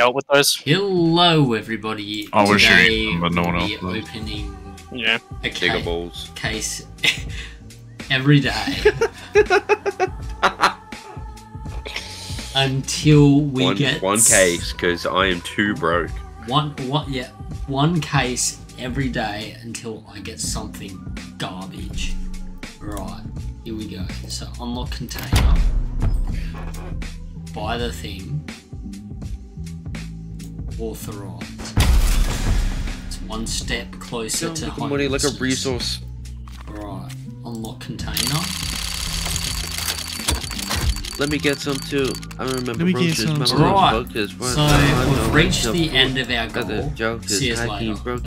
dealt with those. Hello, everybody. Oh, we're Today shooting, but no one we'll be else opening Yeah. a Digger ca- balls. case every day until we one get one case because I am too broke. One, one, yeah, one case every day until I get something garbage. Right, here we go. So unlock container. Buy the thing. Authorize. It's one step closer Don't to look at money like a resource. Right, unlock container. Let me get some too. I remember Let me get some My too. Right, So we've reached the end of our goal. joke See us later. broke